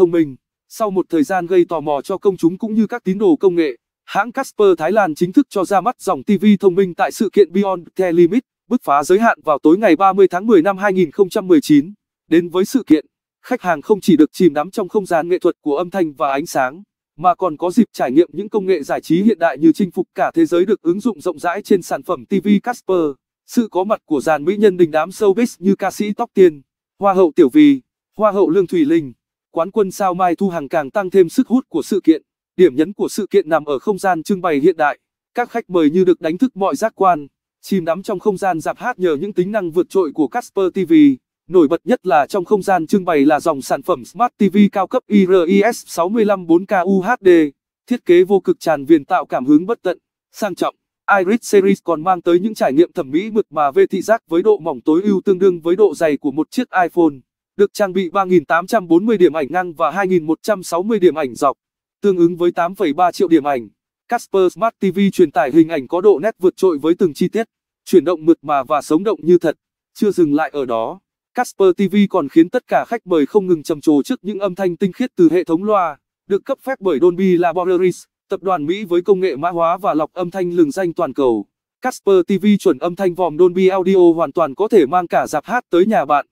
thông minh. Sau một thời gian gây tò mò cho công chúng cũng như các tín đồ công nghệ, hãng Casper Thái Lan chính thức cho ra mắt dòng TV thông minh tại sự kiện Beyond the Limit, bứt phá giới hạn vào tối ngày 30 tháng 10 năm 2019. Đến với sự kiện, khách hàng không chỉ được chìm đắm trong không gian nghệ thuật của âm thanh và ánh sáng, mà còn có dịp trải nghiệm những công nghệ giải trí hiện đại như chinh phục cả thế giới được ứng dụng rộng rãi trên sản phẩm TV Casper. Sự có mặt của dàn mỹ nhân đình đám showbiz như ca sĩ Tóc Tiên, Hoa hậu Tiểu Vì, Hoa hậu Lương Thùy Linh, quán quân sao Mai Thu Hằng càng tăng thêm sức hút của sự kiện. Điểm nhấn của sự kiện nằm ở không gian trưng bày hiện đại. Các khách mời như được đánh thức mọi giác quan, chìm đắm trong không gian dạp hát nhờ những tính năng vượt trội của Casper TV. Nổi bật nhất là trong không gian trưng bày là dòng sản phẩm Smart TV cao cấp IRIS 65 4K UHD, thiết kế vô cực tràn viền tạo cảm hứng bất tận, sang trọng. Iris Series còn mang tới những trải nghiệm thẩm mỹ mượt mà về thị giác với độ mỏng tối ưu tương đương với độ dày của một chiếc iPhone, được trang bị 3.840 điểm ảnh ngang và 2.160 điểm ảnh dọc, tương ứng với 8,3 triệu điểm ảnh. Casper Smart TV truyền tải hình ảnh có độ nét vượt trội với từng chi tiết, chuyển động mượt mà và sống động như thật. Chưa dừng lại ở đó, Casper TV còn khiến tất cả khách mời không ngừng trầm trồ trước những âm thanh tinh khiết từ hệ thống loa, được cấp phép bởi Dolby Laboratories, tập đoàn Mỹ với công nghệ mã hóa và lọc âm thanh lừng danh toàn cầu. Casper TV chuẩn âm thanh vòm Dolby Audio hoàn toàn có thể mang cả dạp hát tới nhà bạn.